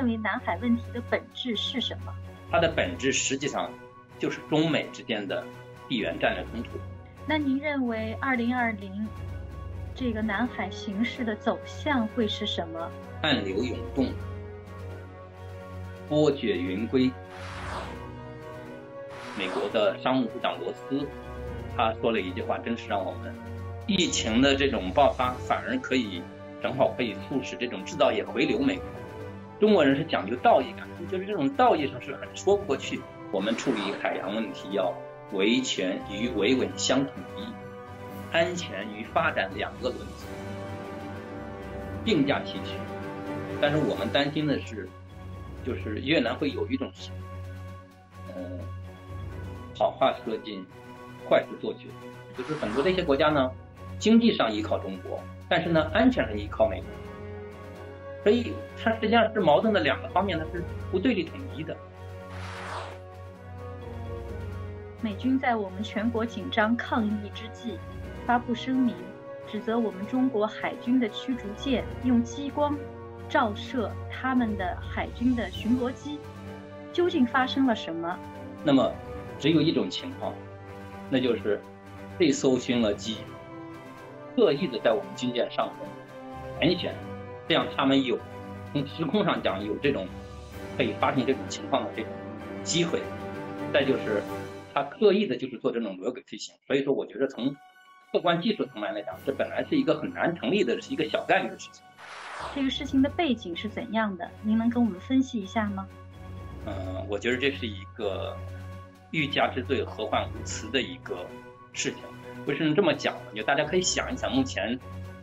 您认为南海问题的本质是什么？它的本质实际上就是中美之间的地缘战略冲突。那您认为二零二零这个南海形势的走向会是什么？暗流涌动，波谲云归。美国的商务部长罗斯他说了一句话，真是让我们疫情的这种爆发反而可以正好可以促使这种制造业回流美国。中国人是讲究道义感，就是这种道义上是很说不过去。我们处理海洋问题要维权与维稳相统一，安全与发展两个轮子并驾齐驱。但是我们担心的是，就是越南会有一种，嗯，好话说尽，坏事做绝，就是很多的一些国家呢，经济上依靠中国，但是呢，安全上依靠美国。所以它实际上是矛盾的两个方面，它是不对立统一的。美军在我们全国紧张抗疫之际发布声明，指责我们中国海军的驱逐舰用激光照射他们的海军的巡逻机，究竟发生了什么？那么只有一种情况，那就是这艘巡逻机刻意的在我们军舰上空盘旋。这样，他们有从时空上讲有这种可以发现这种情况的这种机会。再就是，他刻意的就是做这种螺轨飞行。所以说，我觉得从客观技术层面来讲，这本来是一个很难成立的，是一个小概率的事情。这个事情的背景是怎样的？您能跟我们分析一下吗？嗯，我觉得这是一个欲加之罪，何患无辞的一个事情。为什么这么讲呢？就大家可以想一想，目前。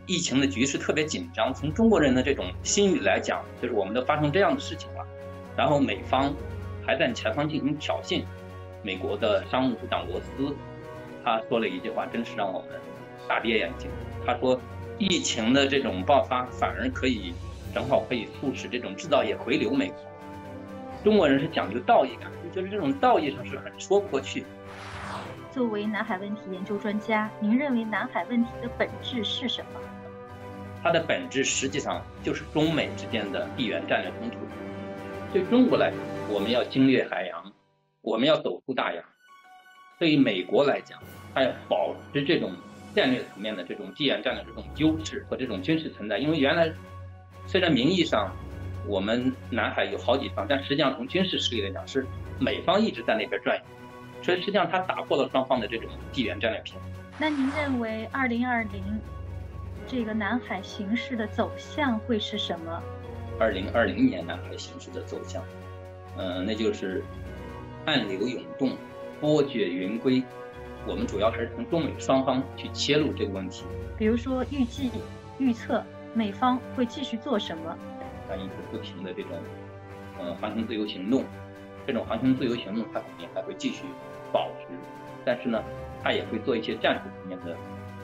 疫情的局势特别紧张，从中国人的这种心理来讲，就是我们都发生这样的事情了，然后美方还在前方进行挑衅。美国的商务部长罗斯他说了一句话，真是让我们大跌眼镜。他说，疫情的这种爆发反而可以正好可以促使这种制造业回流美国。中国人是讲究道义感，就是这种道义上是很说不过去。作为南海问题研究专家，您认为南海问题的本质是什么？它的本质实际上就是中美之间的地缘战略冲突。对中国来讲，我们要经略海洋，我们要走出大洋；对于美国来讲，它要保持这种战略层面的这种地缘战略这种优势和这种军事存在。因为原来虽然名义上我们南海有好几方，但实际上从军事实力来讲，是美方一直在那边转悠。所以实际上它打破了双方的这种地缘战略平衡。那您认为二零二零？这个南海形势的走向会是什么？二零二零年南海形势的走向，嗯，那就是暗流涌动，波谲云归。我们主要还是从中美双方去切入这个问题。比如说，预计、预测美方会继续做什么？它一直不停的这种，呃，航行自由行动，这种航行自由行动它肯定还会继续保持，但是呢，它也会做一些战术层面的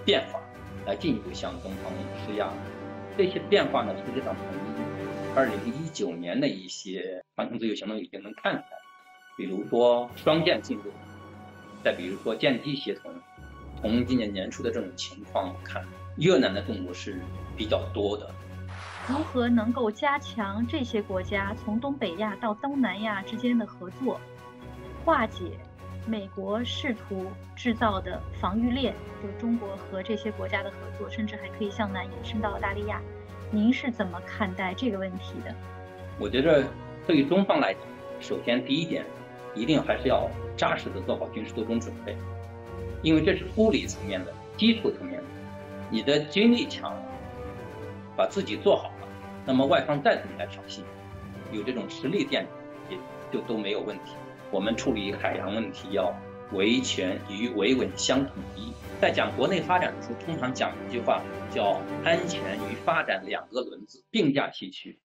变化。来进一步向东方施压，这些变化呢，实际上从二零一九年的一些反恐自由行动已经能看出来，比如说双舰进入，再比如说舰机协同，从今年年初的这种情况看，越南的动作是比较多的。如何能够加强这些国家从东北亚到东南亚之间的合作，化解？美国试图制造的防御链，就中国和这些国家的合作，甚至还可以向南延伸到澳大利亚。您是怎么看待这个问题的？我觉得，对于中方来讲，首先第一点，一定还是要扎实的做好军事斗争准备，因为这是物理层面的基础层面的。你的军力强了，把自己做好了，那么外方再怎么来挑衅，有这种实力垫底，也就都没有问题。我们处理海洋问题要维权与维稳相统一。在讲国内发展的时候，通常讲一句话，叫“安全与发展两个轮子并驾齐驱”。